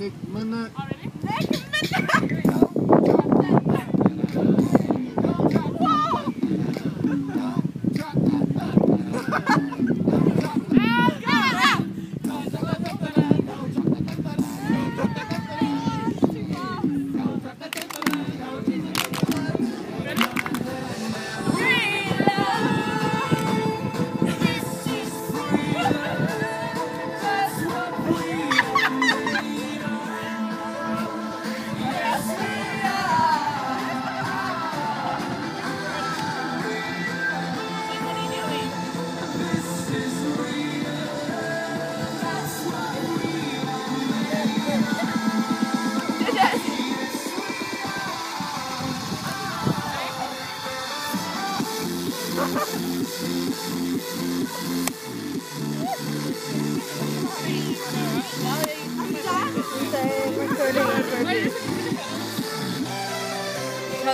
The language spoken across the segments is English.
Nek Minit. Oh,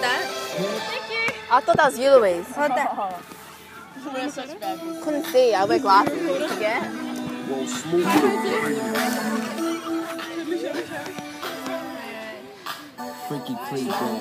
Hold that. I thought that was you, Louise. Hold that. Couldn't see. I wear glasses. Did you forget? Freaky Cleveland.